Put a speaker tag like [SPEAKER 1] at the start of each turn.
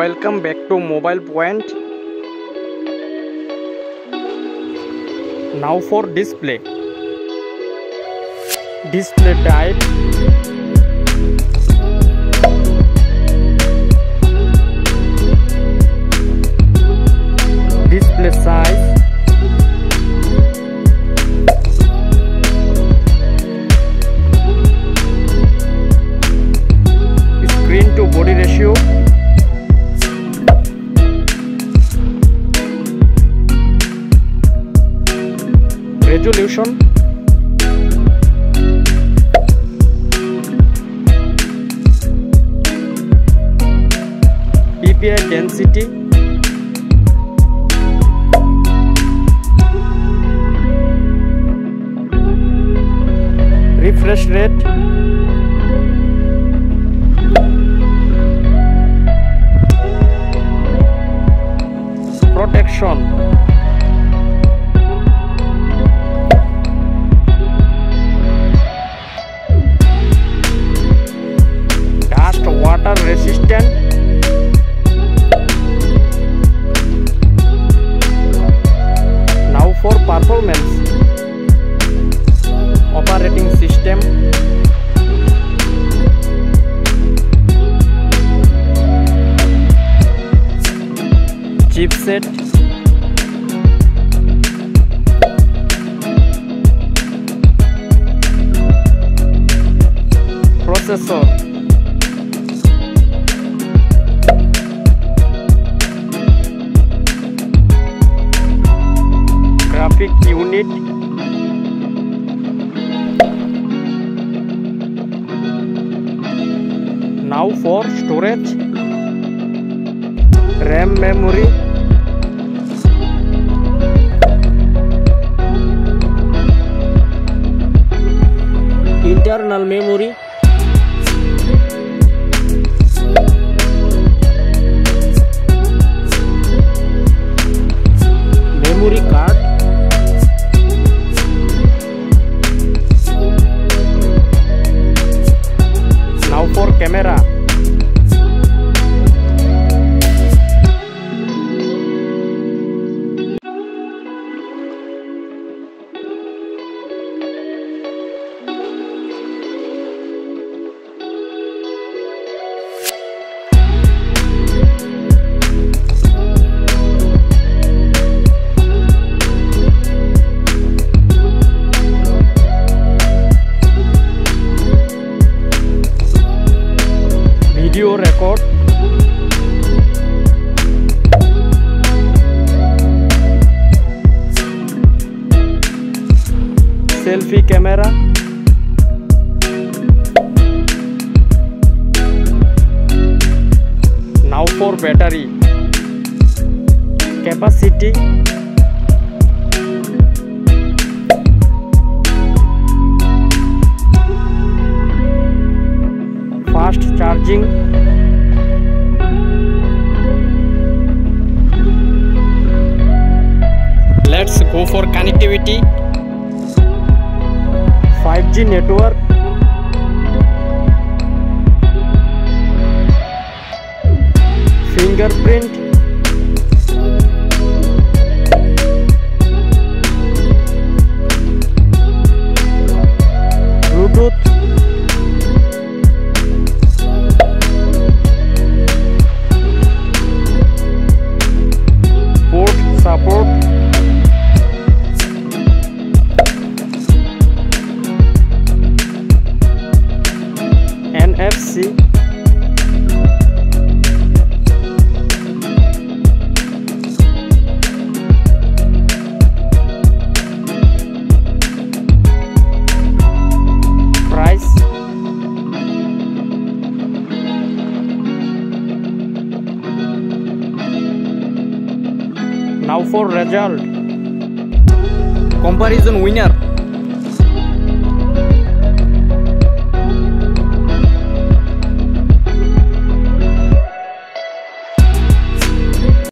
[SPEAKER 1] Welcome back to mobile point. Now for display. Display type resolution PPI density refresh rate protection for performance operating system chipset processor scientific unit now for storage RAM memory internal memory Camera. selfie camera. Now for battery capacity, 5 charging, let's go for connectivity. Five G network fingerprint see. now for result comparison winner